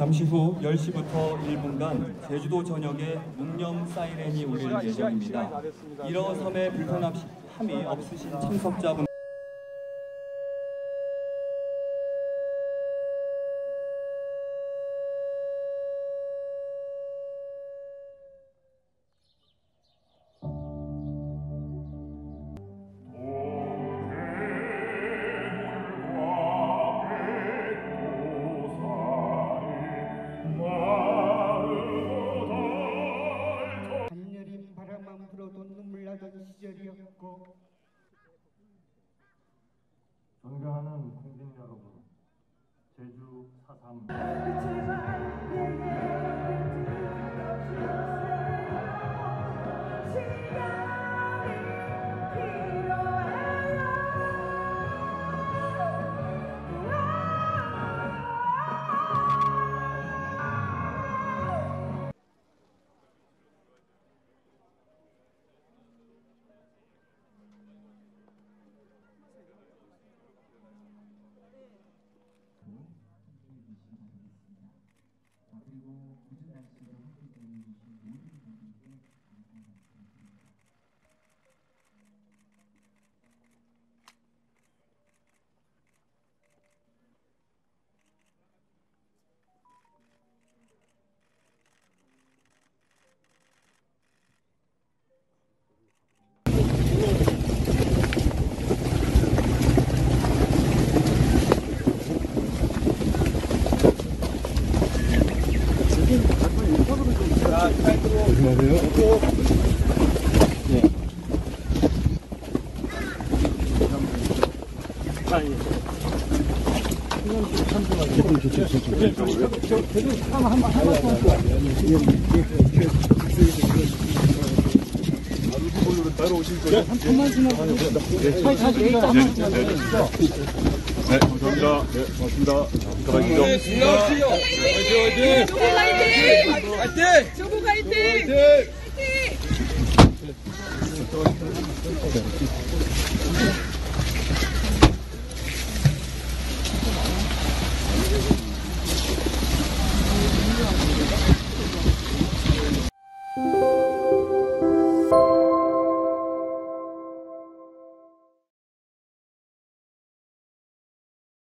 잠시 후 10시부터 1분간 제주도 전역에 묵념 사이렌이 울릴 예정입니다. 일어섬에 불편함이 없으신 참석자분 국민 여러분, 제주 4.3 네, 감사합니다. 네, 고맙습니다. 들어가시죠. 조국 화이팅!